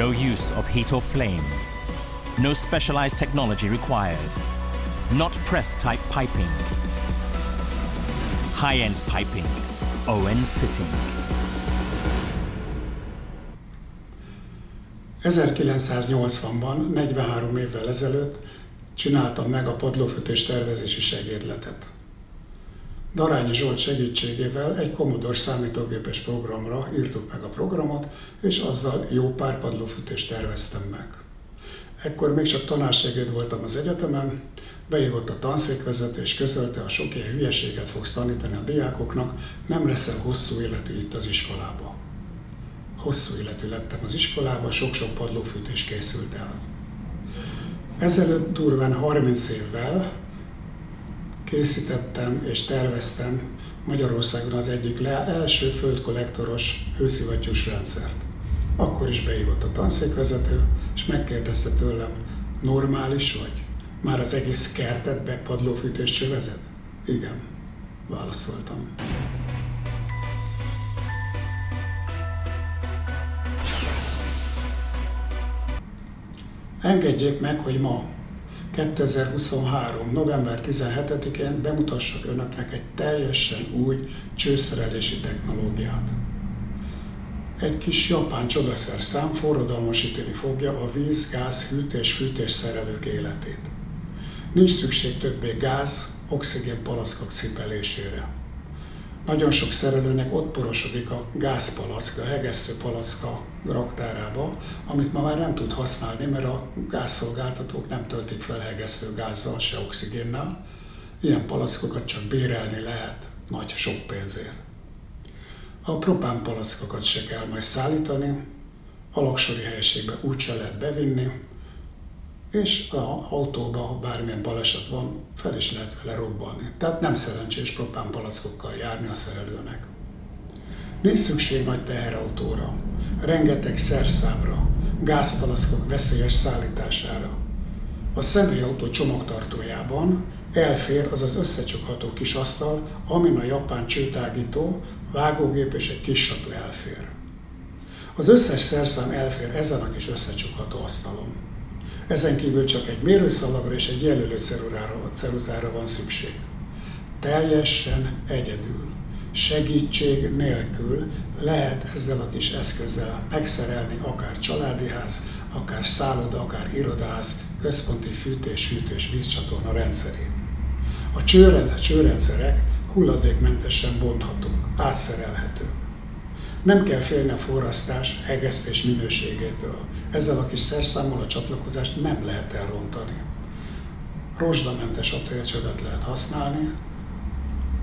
No use of heat or flame. No specialized technology required. Not press type piping. High-end piping. ON Fitting. 1980-ban, 43 évvel ezelőtt csináltam meg a padlófűtés tervezési segédletet. Darányi Zsolt segítségével egy Commodore számítógépes programra írtuk meg a programot, és azzal jó pár padlófűtést terveztem meg. Ekkor még csak tanársegéd voltam az egyetemen, beívott a tanszékvezető és közölte, a sok ilyen hülyeséget fogsz tanítani a diákoknak, nem leszel hosszú életű itt az iskolába. Hosszú életű lettem az iskolába, sok-sok padlófűtés készült el. Ezelőtt durván 30 évvel készítettem és terveztem Magyarországon az egyik le első földkollektoros hőszivattyús rendszert. Akkor is beívott a tanszékvezető, és megkérdezte tőlem, normális vagy? Már az egész kertet be padlófűtés csövezed? Igen, válaszoltam. Engedjék meg, hogy ma 2023. november 17-én bemutassak önöknek egy teljesen új csőszerelési technológiát. Egy kis japán csodaszer szám forradalmasítani fogja a víz, gáz, hűtés, fűtés szerelők életét. Nincs szükség többé gáz, oxigén palackok cipelésére. Nagyon sok szerelőnek ott porosodik a gázpalack, a hegesztő palacka raktárába, amit ma már nem tud használni, mert a gázszolgáltatók nem töltik fel hegesztő gázzal, se oxigénnel. Ilyen palackokat csak bérelni lehet nagy sok pénzért. A propán palackokat se kell majd szállítani, a laksori helyiségbe úgyse lehet bevinni, és az autóba, ha bármilyen baleset van, fel is lehet vele robbanni. Tehát nem szerencsés propán palackokkal járni a szerelőnek. Nincs szükség nagy teherautóra, rengeteg szerszámra, gázpalackok veszélyes szállítására. A személyautó csomagtartójában elfér az az összecsukható kis asztal, amin a japán csőtágító, vágógép és egy kis satú elfér. Az összes szerszám elfér ezen a kis összecsukható asztalon. Ezen kívül csak egy mérőszalagra és egy jelölő ceruzára van szükség. Teljesen egyedül, segítség nélkül lehet ezzel a kis eszközzel megszerelni akár családi ház, akár szálloda, akár irodaház, központi fűtés, hűtés, vízcsatorna rendszerét. A csőrendszerek hulladékmentesen bonthatók, átszerelhetők. Nem kell félni a forrasztás, hegesztés minőségétől. Ezzel a kis szerszámmal a csatlakozást nem lehet elrontani. Rozsdamentes atélcsövet lehet használni,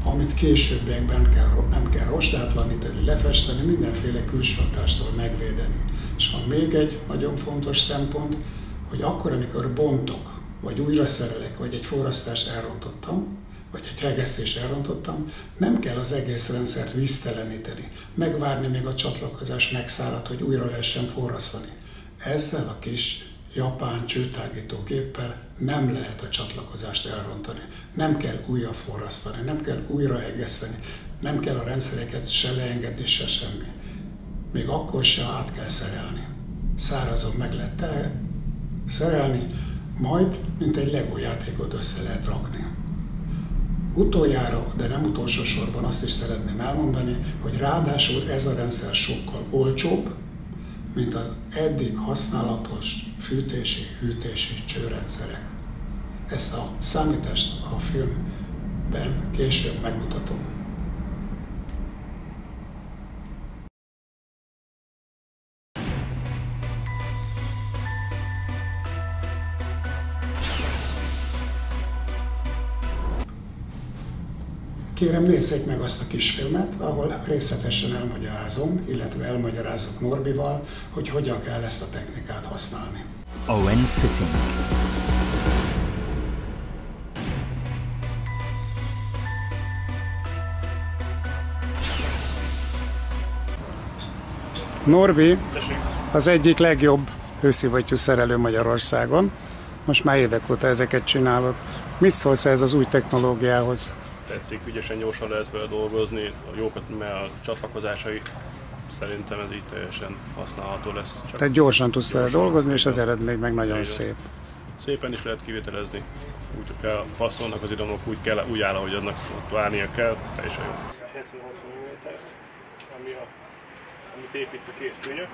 amit későbbiekben kell, nem kell rozsdátlanítani, lefesteni, mindenféle külső hatástól megvédeni. És van még egy nagyon fontos szempont, hogy akkor, amikor bontok, vagy újra szerelek, vagy egy forrasztást elrontottam, vagy egy hegesztés elrontottam, nem kell az egész rendszert vízteleníteni, megvárni, még a csatlakozás megszárad, hogy újra lehessen forrasztani. Ezzel a kis japán csőtágító géppel nem lehet a csatlakozást elrontani. Nem kell újra forrasztani, nem kell újra hegeszteni, nem kell a rendszereket se leengedni, se semmi. Még akkor se át kell szerelni. Szárazon meg lehet szerelni, majd, mint egy Lego játékot össze lehet rakni. Utoljára, de nem utolsó sorban azt is szeretném elmondani, hogy ráadásul ez a rendszer sokkal olcsóbb, mint az eddig használatos fűtési, hűtési csőrendszerek. Ezt a számítást a filmben később megmutatom. Kérem nézzék meg azt a kis filmet, ahol részletesen elmagyarázom, illetve elmagyarázok Norbival, hogy hogyan kell ezt a technikát használni. ON Fitting Norbi az egyik legjobb hőszivattyú szerelő Magyarországon. Most már évek óta ezeket csinálok. Mit szólsz ez az új technológiához? Tetszik, ügyesen, gyorsan lehet vele dolgozni, jókat, mert a csatlakozásai szerintem ez így teljesen használható lesz. Csak Tehát gyorsan tudsz vele dolgozni, és az eredmény meg nagyon szép. Szépen is lehet kivételezni, úgy kell passzolnak az idomok, úgy, kell, úgy áll, ahogy adnak, ott várnia kell, teljesen jó. 76 mm ami a, amit épít a két könyök.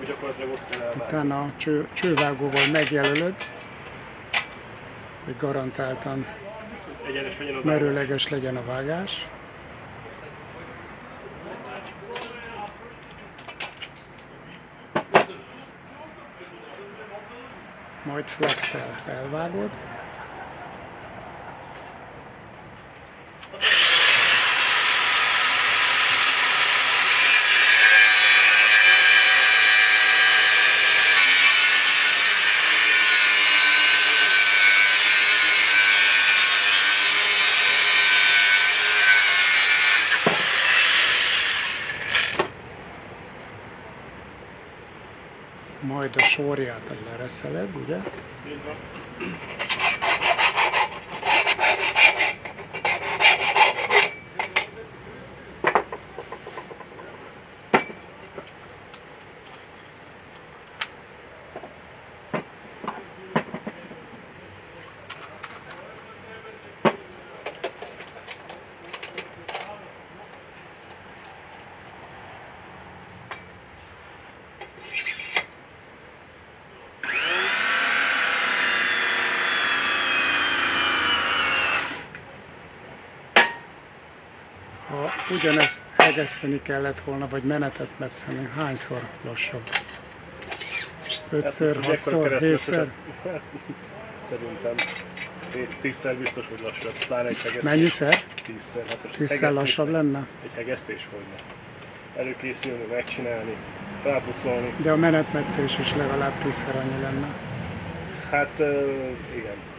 Úgy gyakorlatilag ott kell elvágni. Utána a cső, csővágóval megjelölöd, hogy garantáltan Egyenes legyen a merőleges legyen a vágás. Majd flexel elvágod. Majd a sorját lereszeled, ugye? Ugyanezt hegeszteni kellett volna, vagy menetet metszeni, hányszor lassabb? Ötször, hatszor, hétszer? Szerintem tízszer biztos, hogy lassabb. Pláne egy hegesztés. Mennyiszer? Tízszer. Hát tízszer lassabb lenne? Egy hegesztés hogy ne. Előkészülni, megcsinálni, felpuszolni. De a menetmetszés is legalább tízszer annyi lenne. Hát igen.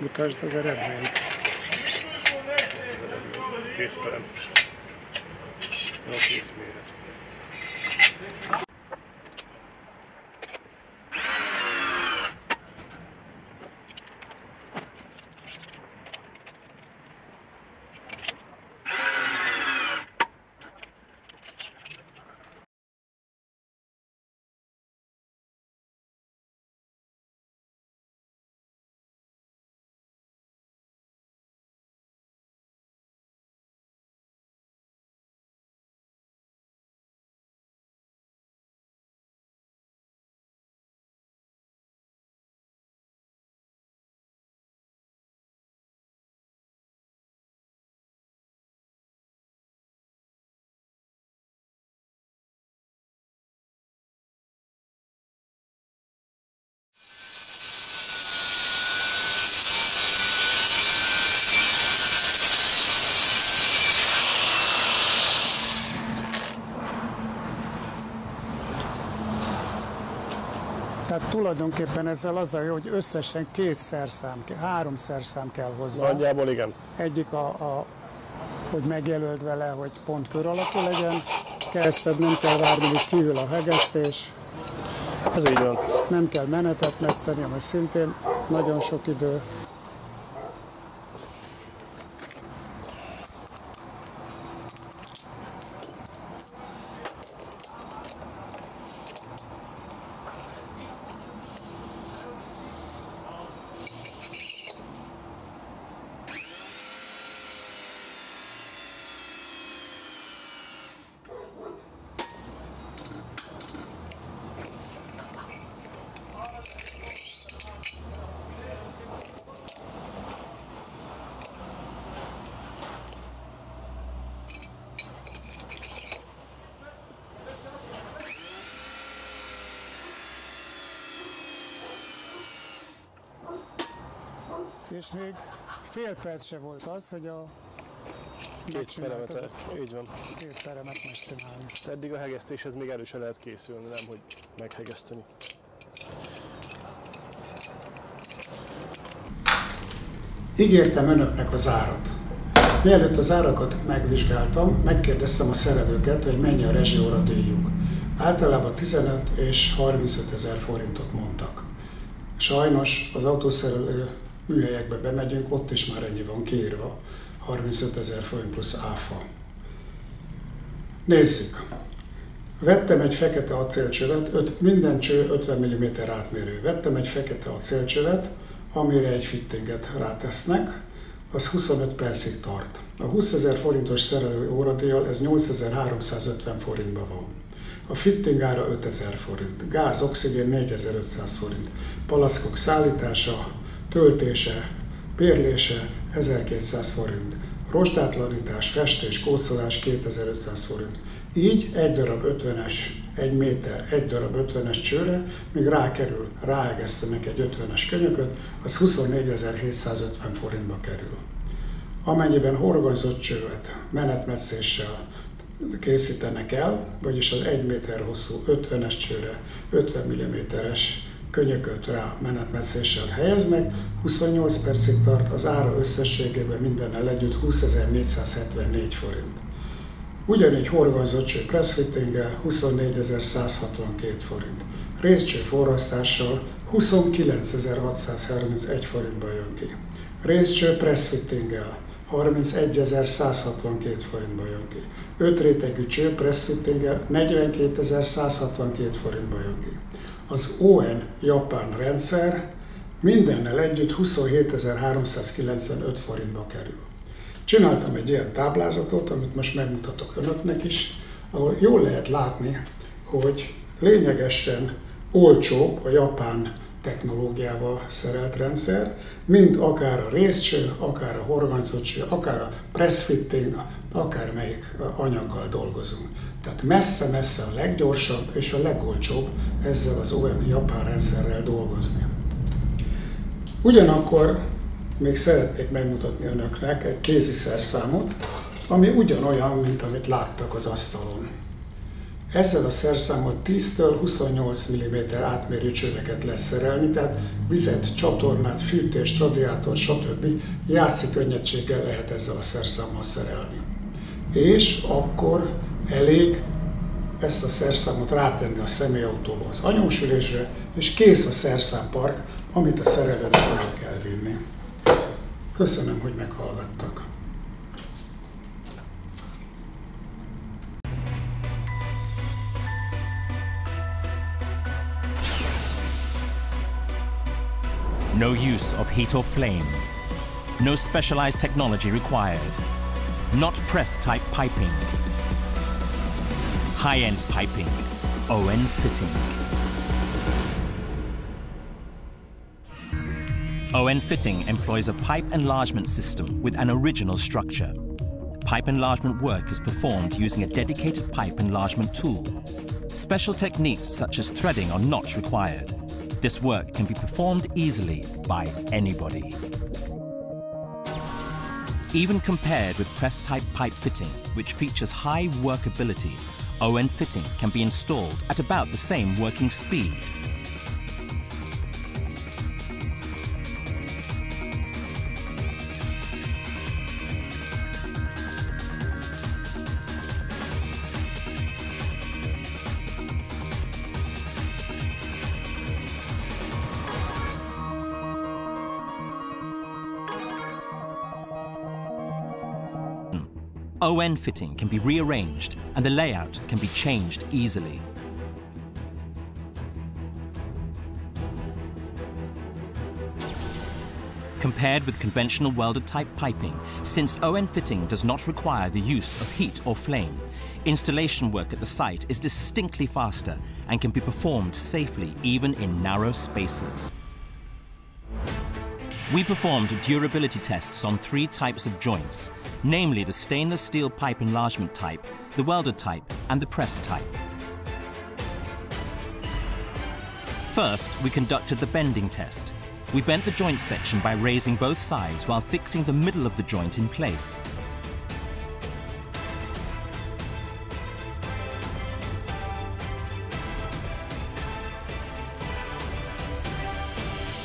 mu kaže da zarebne. Zarebne. Gdje je spremno? Ok, smirat. Tehát tulajdonképpen ezzel az a jó, hogy összesen két szerszám, három szerszám kell hozzá. Nagyjából igen. Egyik, a, a, hogy megjelöld vele, hogy pont kör alakú legyen. Kezdted, nem kell várni, hogy kívül a hegesztés. Ez így van. Nem kell menetet metszeni, ami szintén nagyon sok idő. És még fél perc se volt az, hogy a Két peremet, így van. Két peremet megcsinálni. Eddig a hegesztéshez még előse lehet készülni, nem hogy meghegeszteni. Ígértem önöknek az árat. Mielőtt az árakat megvizsgáltam, megkérdeztem a szerelőket, hogy mennyi a rezsióra díjuk. Általában 15 és 35 ezer forintot mondtak. Sajnos az autószerelő műhelyekbe bemegyünk, ott is már ennyi van kiírva, 35 ezer forint plusz áfa. Nézzük. Vettem egy fekete acélcsövet, öt, minden cső 50 mm átmérő. Vettem egy fekete acélcsövet, amire egy fittinget rátesznek, az 25 percig tart. A 20 ezer forintos szerelő óradíjjal ez 8350 forintban van. A fitting ára 5000 forint, gáz, oxigén 4500 forint, palackok szállítása, töltése, bérlése 1200 forint, rostátlanítás, festés, kócolás 2500 forint. Így egy darab 50-es, egy méter, egy darab 50-es csőre, míg rákerül, ráegesztenek egy 50-es könyököt, az 24.750 forintba kerül. Amennyiben horgonzott csövet menetmetszéssel készítenek el, vagyis az 1 méter hosszú 50-es csőre 50 mm-es könyököt rá menetmetszéssel helyeznek, 28 percig tart, az ára összességében mindennel együtt 20.474 forint. Ugyanígy horgonzott cső pressfittinggel 24.162 forint. Részcső forrasztással 29.631 forintba jön ki. Részcső pressfittinggel 31.162 forintba jön ki. 5 rétegű cső pressfittinggel 42.162 forintba jön ki. Az ON japán rendszer mindennel együtt 27.395 forintba kerül. Csináltam egy ilyen táblázatot, amit most megmutatok önöknek is, ahol jól lehet látni, hogy lényegesen olcsóbb a japán technológiával szerelt rendszer, mint akár a részcső, akár a horgonzott cső, akár a pressfitting, akár melyik anyaggal dolgozunk. Tehát messze-messze a leggyorsabb és a legolcsóbb ezzel az OM japán rendszerrel dolgozni. Ugyanakkor még szeretnék megmutatni önöknek egy kézi szerszámot, ami ugyanolyan, mint amit láttak az asztalon. Ezzel a szerszámot 10-től 28 mm átmérő csöveket lesz szerelni, tehát vizet, csatornát, fűtést, radiátort, stb. játszik könnyedséggel lehet ezzel a szerszámmal szerelni. És akkor elég ezt a szerszámot rátenni a személyautóba az anyósülésre, és kész a szerszámpark, amit a szerelőnek oda kell vinni. Köszönöm, hogy meghallgattak. No use of heat or flame. No specialized technology required. Not press type piping. High-end piping. ON fitting. ON Fitting employs a pipe enlargement system with an original structure. Pipe enlargement work is performed using a dedicated pipe enlargement tool. Special techniques such as threading are not required. This work can be performed easily by anybody. Even compared with press-type pipe fitting, which features high workability, ON fitting can be installed at about the same working speed ON fitting can be rearranged and the layout can be changed easily. Compared with conventional welded type piping, since ON fitting does not require the use of heat or flame, installation work at the site is distinctly faster and can be performed safely even in narrow spaces. We performed durability tests on three types of joints, namely the stainless steel pipe enlargement type, the welded type, and the press type. First, we conducted the bending test. We bent the joint section by raising both sides while fixing the middle of the joint in place.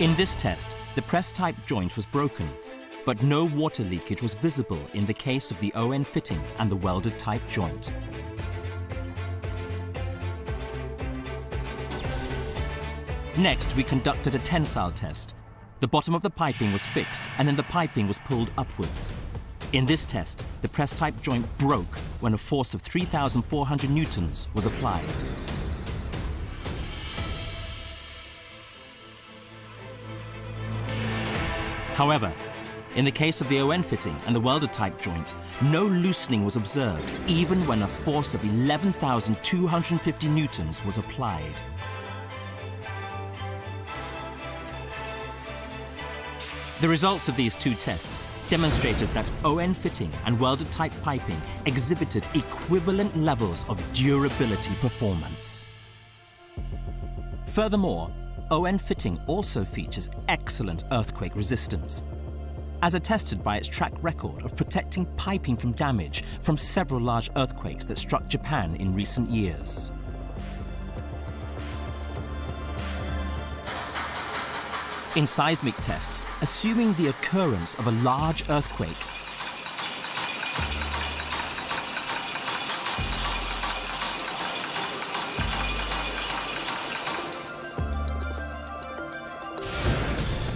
In this test, the press-type joint was broken, but no water leakage was visible in the case of the ON fitting and the welded-type joint. Next, we conducted a tensile test. The bottom of the piping was fixed, and then the piping was pulled upwards. In this test, the press-type joint broke when a force of 3,400 newtons was applied. However, in the case of the ON fitting and the welder type joint, no loosening was observed even when a force of 11,250 newtons was applied. The results of these two tests demonstrated that ON fitting and welded type piping exhibited equivalent levels of durability performance. Furthermore, ON fitting also features excellent earthquake resistance, as attested by its track record of protecting piping from damage from several large earthquakes that struck Japan in recent years. In seismic tests, assuming the occurrence of a large earthquake,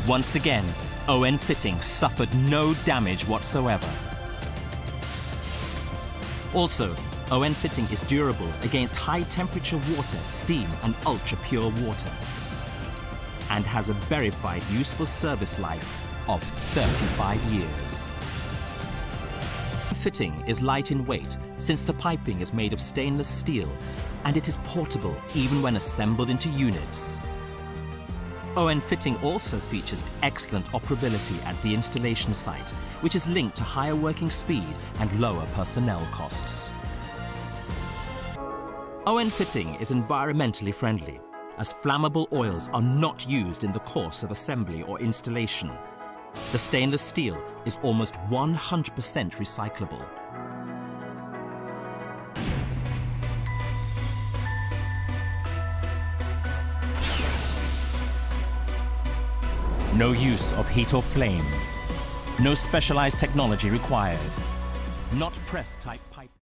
Once again, ON Fitting suffered no damage whatsoever. Also, ON Fitting is durable against high temperature water, steam and ultra pure water and has a verified useful service life of 35 years. The fitting is light in weight since the piping is made of stainless steel and it is portable even when assembled into units. ON Fitting also features excellent operability at the installation site, which is linked to higher working speed and lower personnel costs. ON Fitting is environmentally friendly, as flammable oils are not used in the course of assembly or installation. The stainless steel is almost 100% recyclable. No use of heat or flame. No specialized technology required. Not press type